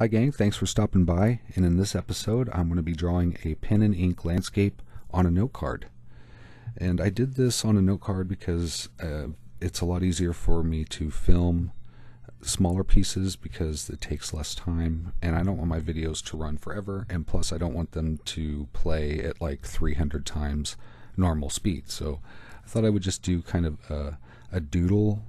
Hi, gang. Thanks for stopping by. And in this episode, I'm going to be drawing a pen and ink landscape on a note card. And I did this on a note card because uh, it's a lot easier for me to film smaller pieces because it takes less time and I don't want my videos to run forever and plus I don't want them to play at like 300 times normal speed so I thought I would just do kind of a, a doodle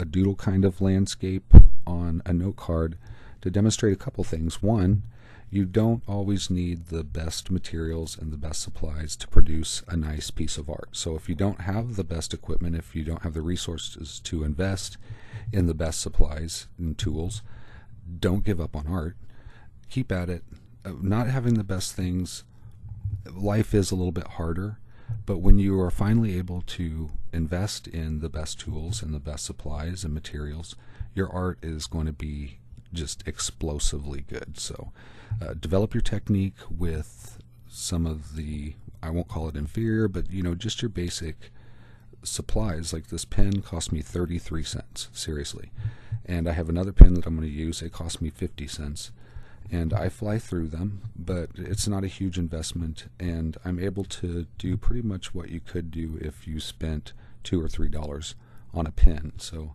a doodle kind of landscape on a note card to demonstrate a couple things. One, you don't always need the best materials and the best supplies to produce a nice piece of art. So if you don't have the best equipment, if you don't have the resources to invest in the best supplies and tools, don't give up on art. Keep at it. Uh, not having the best things, life is a little bit harder, but when you are finally able to invest in the best tools and the best supplies and materials, your art is going to be just explosively good. So, uh, develop your technique with some of the I won't call it inferior, but you know, just your basic supplies. Like this pen cost me 33 cents, seriously. And I have another pen that I'm going to use. It cost me 50 cents. And I fly through them, but it's not a huge investment. And I'm able to do pretty much what you could do if you spent two or three dollars on a pen. So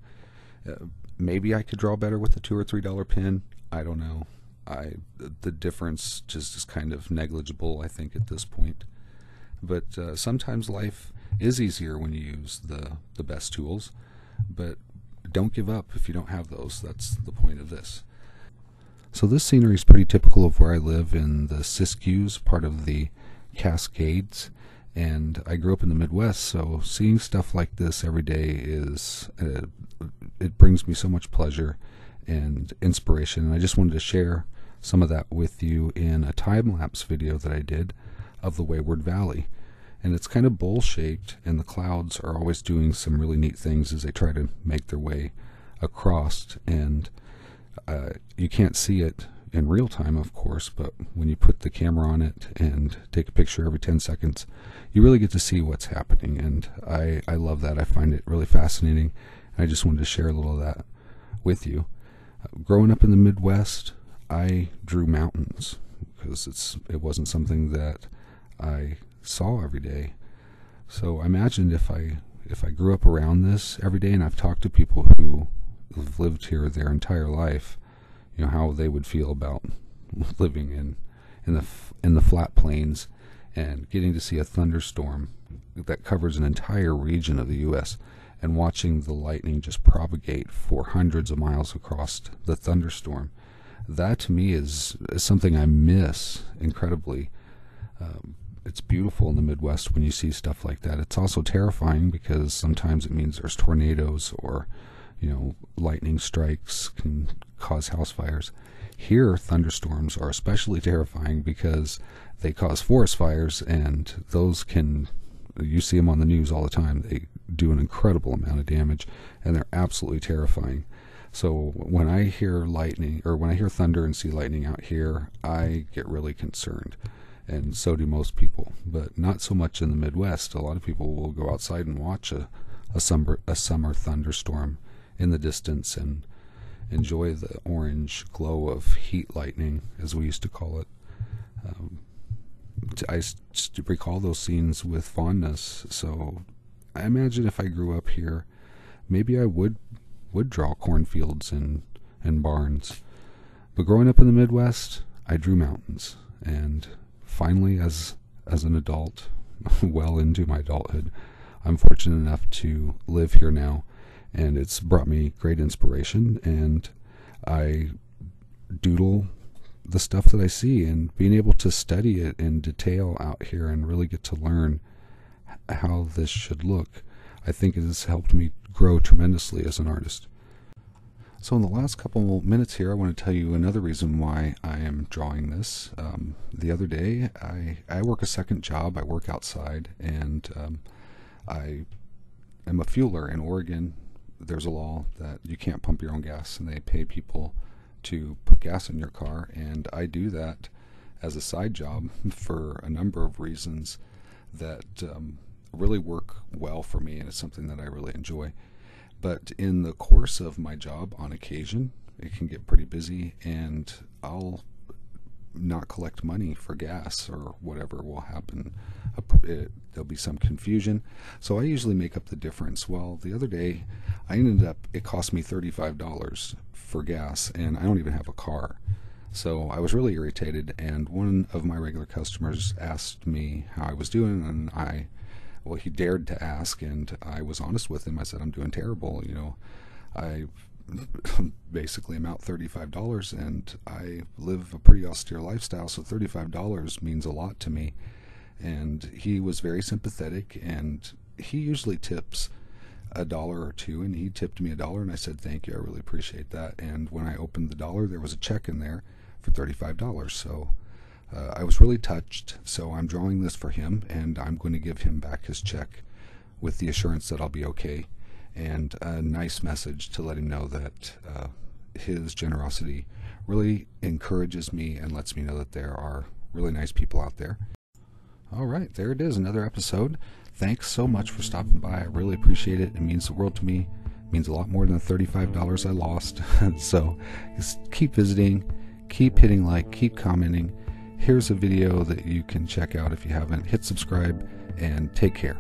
uh, maybe I could draw better with a two or three dollar pen. I don't know. I the difference just is kind of negligible. I think at this point, but uh, sometimes life is easier when you use the the best tools. But don't give up if you don't have those. That's the point of this. So this scenery is pretty typical of where I live in the Siskiyous, part of the Cascades, and I grew up in the Midwest. So seeing stuff like this every day is uh, it brings me so much pleasure and inspiration. And I just wanted to share some of that with you in a time lapse video that I did of the Wayward Valley. And it's kind of bowl shaped, and the clouds are always doing some really neat things as they try to make their way across. And uh, you can't see it in real time, of course, but when you put the camera on it and take a picture every 10 seconds, you really get to see what's happening. And I, I love that. I find it really fascinating I just wanted to share a little of that with you. Uh, growing up in the Midwest, I drew mountains because it's it wasn't something that I saw every day. So I imagined if I if I grew up around this every day, and I've talked to people who have lived here their entire life, you know how they would feel about living in in the in the flat plains and getting to see a thunderstorm that covers an entire region of the U.S and watching the lightning just propagate for hundreds of miles across the thunderstorm. That to me is, is something I miss incredibly. Um, it's beautiful in the Midwest when you see stuff like that. It's also terrifying because sometimes it means there's tornadoes or, you know, lightning strikes can cause house fires. Here, thunderstorms are especially terrifying because they cause forest fires, and those can you see them on the news all the time. They do an incredible amount of damage, and they're absolutely terrifying. So when I hear lightning, or when I hear thunder and see lightning out here, I get really concerned, and so do most people. But not so much in the Midwest. A lot of people will go outside and watch a, a summer a summer thunderstorm in the distance and enjoy the orange glow of heat lightning, as we used to call it. Um, I recall those scenes with fondness. So I imagine if I grew up here, maybe I would would draw cornfields and and barns. But growing up in the Midwest, I drew mountains, and finally, as as an adult, well into my adulthood, I'm fortunate enough to live here now, and it's brought me great inspiration. And I doodle the stuff that I see and being able to study it in detail out here and really get to learn how this should look, I think it has helped me grow tremendously as an artist. So, in the last couple minutes here, I want to tell you another reason why I am drawing this. Um, the other day, I, I work a second job. I work outside, and um, I am a fueler in Oregon. There's a law that you can't pump your own gas, and they pay people to put gas in your car, and I do that as a side job for a number of reasons that um, really work well for me, and it's something that I really enjoy. But in the course of my job, on occasion, it can get pretty busy, and I'll not collect money for gas or whatever will happen. It, there'll be some confusion. So I usually make up the difference. Well, the other day I ended up, it cost me $35 for gas, and I don't even have a car. So I was really irritated, and one of my regular customers asked me how I was doing, and I, well, he dared to ask, and I was honest with him. I said, I'm doing terrible. You know, I basically am out $35 and I live a pretty austere lifestyle, so $35 means a lot to me. And he was very sympathetic and he usually tips a dollar or two and he tipped me a dollar and I said thank you I really appreciate that. And when I opened the dollar there was a check in there for $35 so uh, I was really touched. So I'm drawing this for him and I'm going to give him back his check with the assurance that I'll be okay and a nice message to let him know that uh, his generosity really encourages me and lets me know that there are really nice people out there. All right, there it is, another episode. Thanks so much for stopping by. I really appreciate it. It means the world to me. It means a lot more than the $35 I lost. so just keep visiting, keep hitting like, keep commenting. Here's a video that you can check out if you haven't. Hit subscribe and take care.